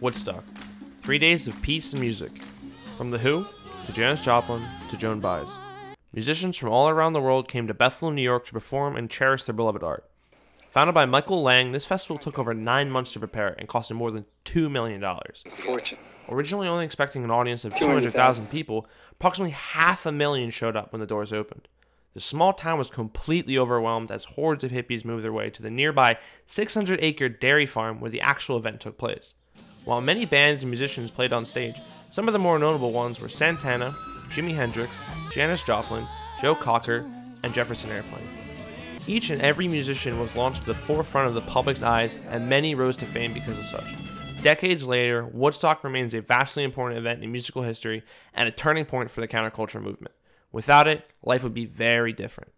Woodstock. Three days of peace and music. From The Who, to Janis Joplin, to Joan Baez. Musicians from all around the world came to Bethel, New York to perform and cherish their beloved art. Founded by Michael Lang, this festival took over nine months to prepare and costed more than $2 million. Fortune. Originally only expecting an audience of 200,000 people, approximately half a million showed up when the doors opened. The small town was completely overwhelmed as hordes of hippies moved their way to the nearby 600 acre dairy farm where the actual event took place. While many bands and musicians played on stage, some of the more notable ones were Santana, Jimi Hendrix, Janis Joplin, Joe Cocker, and Jefferson Airplane. Each and every musician was launched to the forefront of the public's eyes, and many rose to fame because of such. Decades later, Woodstock remains a vastly important event in musical history and a turning point for the counterculture movement. Without it, life would be very different.